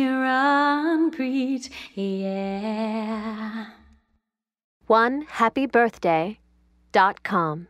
run, preach, yeah. One happy birthday dot com.